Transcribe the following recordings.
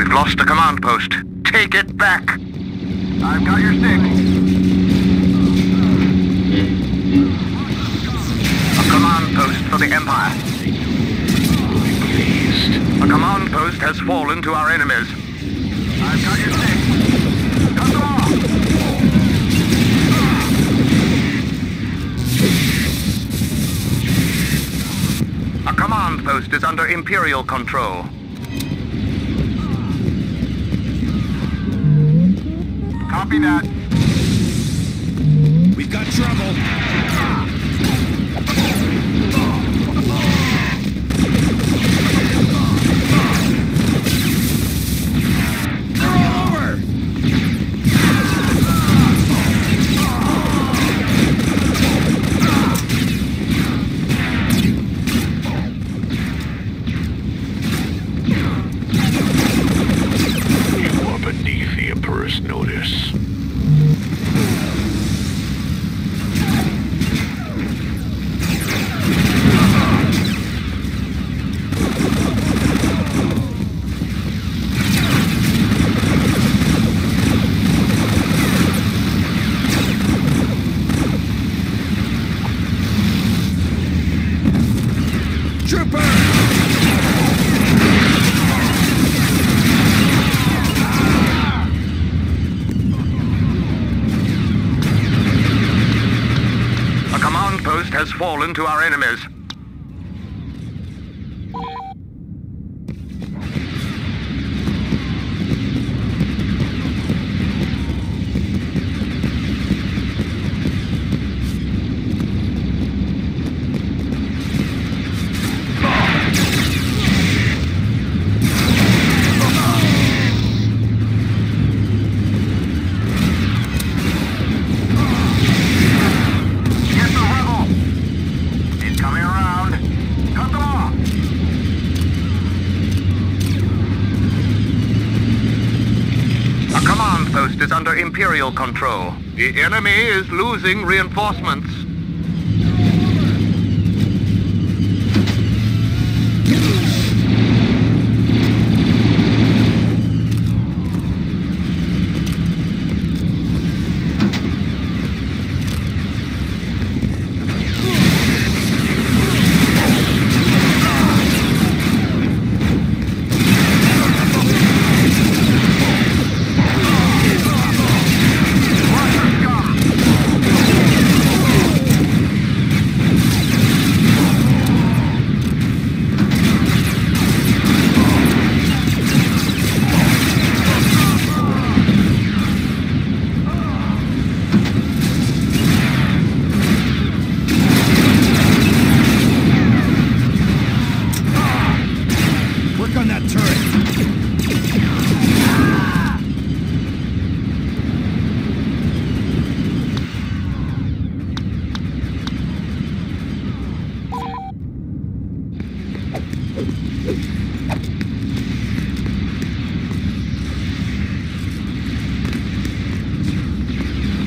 We've lost the command post. Take it back. I've got your stick. A command post for the Empire. A command post has fallen to our enemies. I've got your stick. Cut them off. A command post is under Imperial control. Copy that. We've got trouble. Command post has fallen to our enemies. Is under Imperial control. The enemy is losing reinforcements. Russian scum. Work on that turret.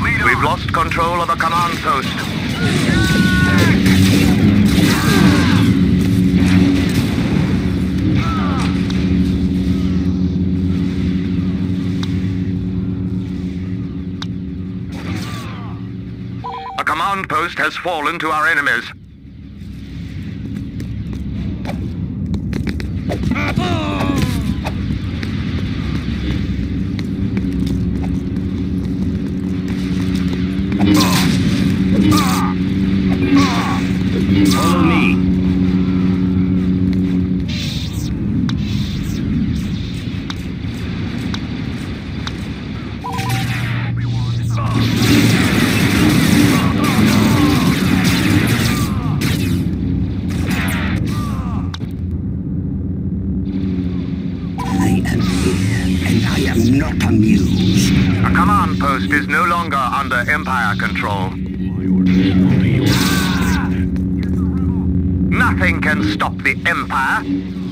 Lead We've on. lost control post. A command post has fallen to our enemies. A command post is no longer under Empire control. Nothing can stop the Empire.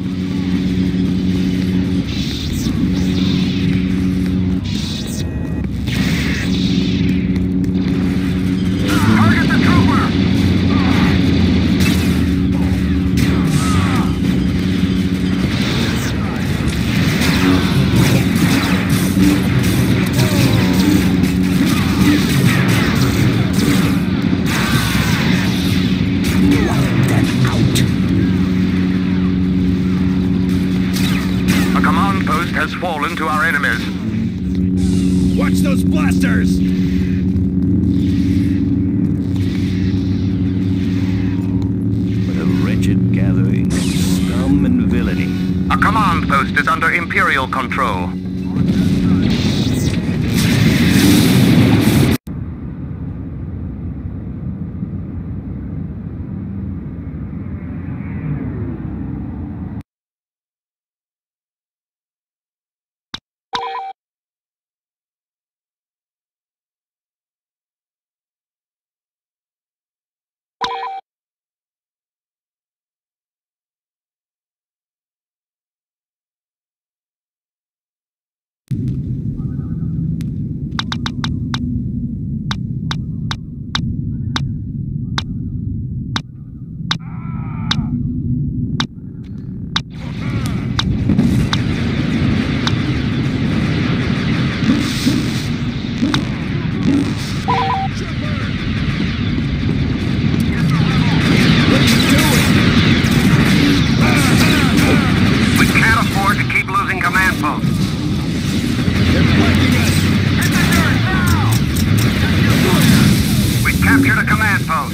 is under Imperial control. out.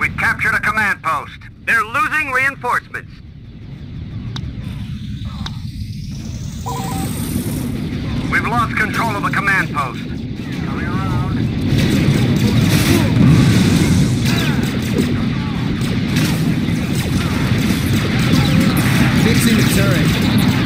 We captured a command post. They're losing reinforcements. We've lost control of the command post. Fixing the turret.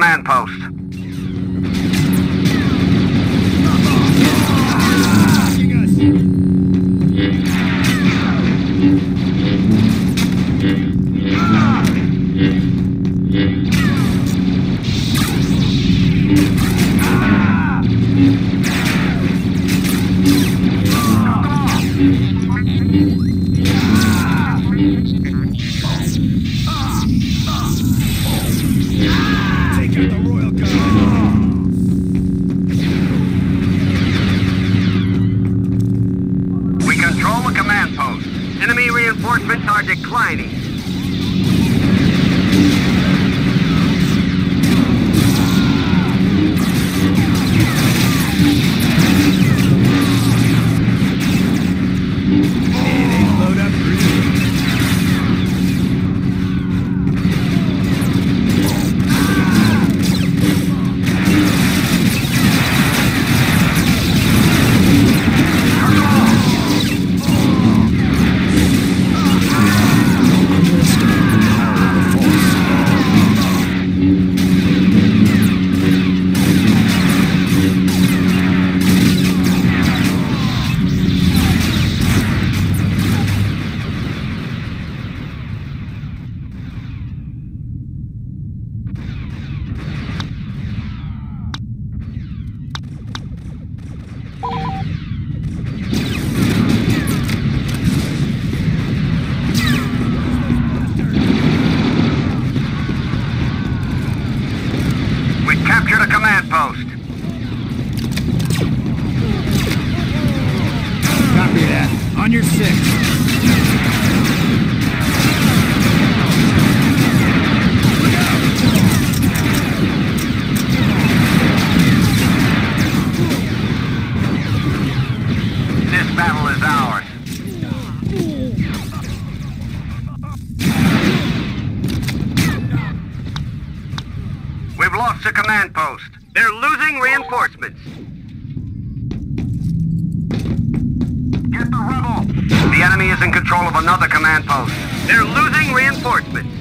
command post. declining. coast. Copy that. On your six. We've lost the command post. They're losing reinforcements. Get the rebel! The enemy is in control of another command post. They're losing reinforcements.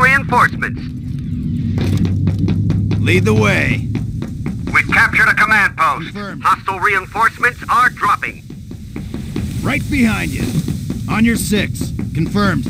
Reinforcements. Lead the way. We've captured a command post. Confirmed. Hostile reinforcements are dropping. Right behind you. On your six. Confirmed.